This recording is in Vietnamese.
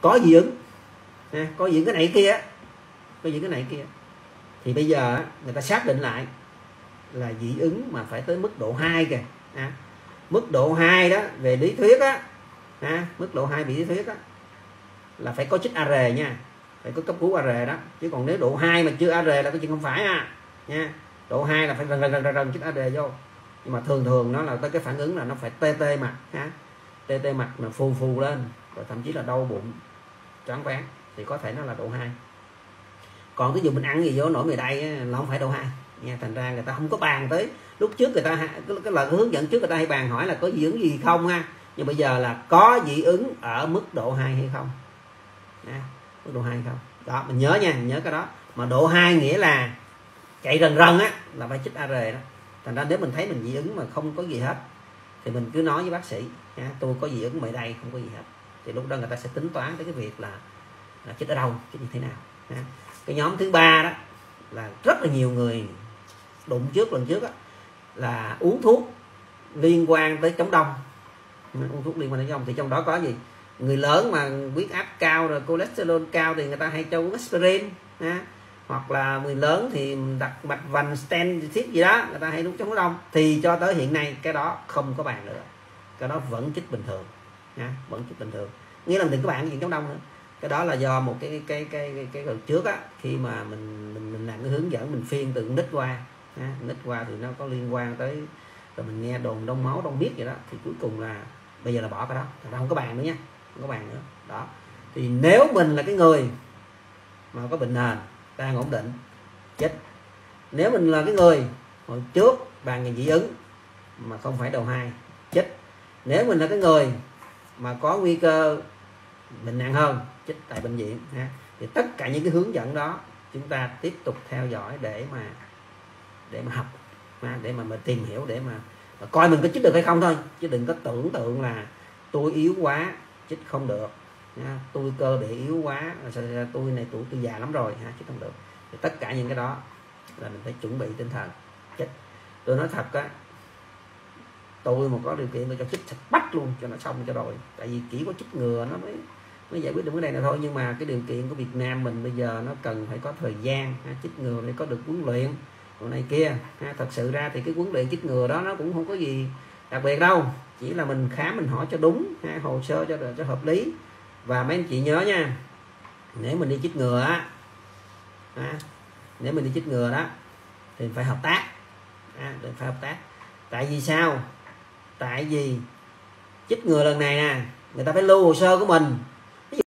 có dị ứng? Ha, có dị ứng cái này cái kia? Có dị ứng cái này cái kia? Thì bây giờ người ta xác định lại là dị ứng mà phải tới mức độ 2 kìa ha. mức độ 2 đó về lý thuyết á ha, mức độ 2 bị lý thuyết á là phải có chích AR nha. Phải có cấp cứu AR đó. Chứ còn nếu độ 2 mà chưa AR là cái chuyện không phải à nha. Độ 2 là phải rần rần rần rần chích AR vô. Nhưng mà thường thường nó là tới cái phản ứng là nó phải tê tê mặt ha. Tê tê mặt mà phù phù lên rồi thậm chí là đau bụng choáng váng thì có thể nó là độ 2 còn ví dụ mình ăn gì vô nổi mề đay là không phải độ 2 nha thành ra người ta không có bàn tới. Lúc trước người ta cái, cái lời hướng dẫn trước người ta hay bàn hỏi là có dị ứng gì không ha? Nhưng bây giờ là có dị ứng ở mức độ 2 hay không? Nha, mức độ 2 không? Đó mình nhớ nha mình nhớ cái đó. Mà độ 2 nghĩa là chạy rần rần á là phải chích AR đó. Thành ra nếu mình thấy mình dị ứng mà không có gì hết thì mình cứ nói với bác sĩ nha, tôi có dị ứng mày đây không có gì hết thì lúc đó người ta sẽ tính toán tới cái việc là, là chết ở đâu chết như thế nào. Cái nhóm thứ ba đó là rất là nhiều người đụng trước lần trước đó, là uống thuốc liên quan tới chống đông. Ừ, uống thuốc liên quan tới chống đông. Thì trong đó có gì? Người lớn mà huyết áp cao rồi cholesterol cao thì người ta hay cho uống aspirin ha hoặc là người lớn thì đặt mạch vành stent gì đó người ta hay uống chống đông. Thì cho tới hiện nay cái đó không có bàn nữa. Cái đó vẫn chích bình thường ha, vẫn bình thường. Nghĩa là đừng có bạn gì chống đông nữa. Cái đó là do một cái cái cái cái, cái lần trước á khi mà mình mình mình làm cái hướng dẫn mình phiên từ nít qua ha, nít qua thì nó có liên quan tới rồi mình nghe đồn đông máu đông biết vậy đó. Thì cuối cùng là bây giờ là bỏ cái đó. Thật ra không có bàn nữa nha. Không có bàn nữa. Đó. Thì nếu mình là cái người mà có bệnh nền đang ổn định chết. Nếu mình là cái người hồi trước bàn ngày dị ứng mà không phải đầu hai chết. Nếu mình là cái người mà có nguy cơ bệnh nặng hơn chết tại bệnh viện ha. Thì tất cả những cái hướng dẫn đó chúng ta tiếp tục theo dõi để mà để mà học ha, để mà mà tìm hiểu để mà, mà coi mình có chích được hay không thôi. Chứ đừng có tưởng tượng là tôi yếu quá chích không được ha, tôi cơ địa yếu quá tôi này tuổi tôi già lắm rồi ha chích không được. Thì tất cả những cái đó là mình phải chuẩn bị tinh thần chích tôi nói thật á tôi mà có điều kiện tôi cho chích thịt bắt luôn cho nó xong cho rồi. Tại vì chỉ có chích ngừa nó mới mới giải quyết được cái này là thôi. Nhưng mà cái điều kiện của Việt Nam mình bây giờ nó cần phải có thời gian ha, chích ngừa để có được huấn luyện. Còn này kia ha, thật sự ra thì cái huấn luyện chích ngừa đó nó cũng không có gì đặc biệt đâu. Chỉ là mình khám mình hỏi cho đúng ha, hồ sơ cho cho hợp lý. Và mấy anh chị nhớ nha nếu mình đi chích ngừa á à, nếu mình đi chích ngừa đó thì phải hợp tác à, phải hợp tác. Tại vì sao? Tại vì chích ngừa lần này nè, người ta phải lưu hồ sơ của mình.